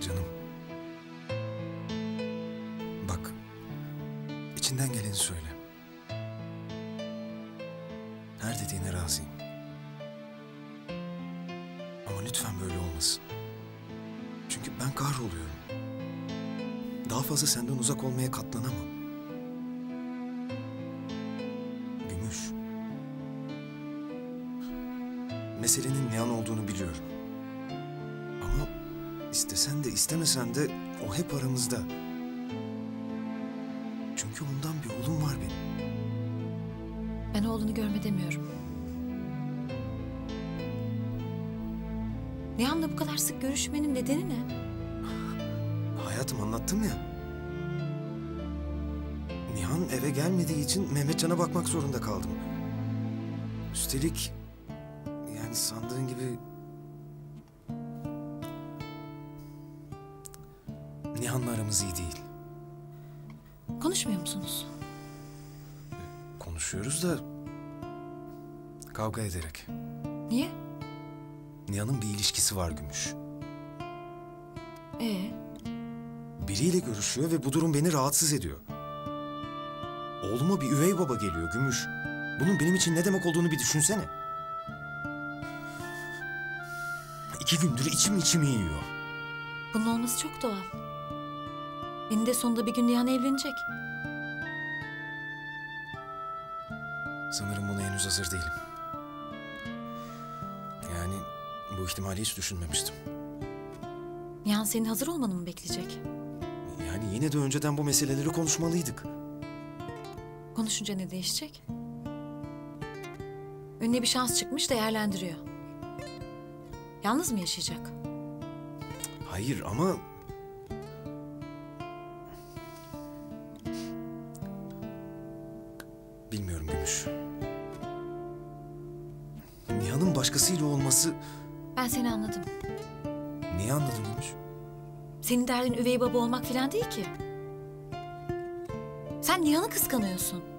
Canım. Bak. içinden geleni söyle. Her dediğine razıyım. Ama lütfen böyle olmasın. Çünkü ben kahroluyorum. Daha fazla senden uzak olmaya katlanamam. Gümüş. Meselenin Nihan olduğunu biliyorum. İstesen de istemesen de o hep aramızda. Çünkü ondan bir oğlum var benim. Ben oğlunu görme demiyorum. Nihan'la bu kadar sık görüşmenin nedeni ne? Hayatım anlattım ya. Nihan eve gelmediği için Mehmetcan'a bakmak zorunda kaldım. Üstelik yani sandığın gibi Nihan'la aramız iyi değil. Konuşmuyor musunuz? Konuşuyoruz da kavga ederek. Niye? Nihan'ın bir ilişkisi var Gümüş. Ee, Biriyle görüşüyor ve bu durum beni rahatsız ediyor. Oğluma bir üvey baba geliyor Gümüş. Bunun benim için ne demek olduğunu bir düşünsene. İki gündür içim içimi yiyor. bunun olması çok doğal. Eninde sonunda bir gün Nihan evlenecek. Sanırım buna henüz hazır değilim. Yani bu ihtimali hiç düşünmemiştim. Nihan senin hazır olmanı mı bekleyecek? Yani yine de önceden bu meseleleri konuşmalıydık. Konuşunca ne değişecek? Önüne bir şans çıkmış değerlendiriyor. Yalnız mı yaşayacak? Hayır ama... Bilmiyorum Gümüş. Nihan'ın başkasıyla olması... Ben seni anladım. Niye anladın Gümüş? Senin derdin üvey baba olmak falan değil ki. Sen Nihan'ı kıskanıyorsun.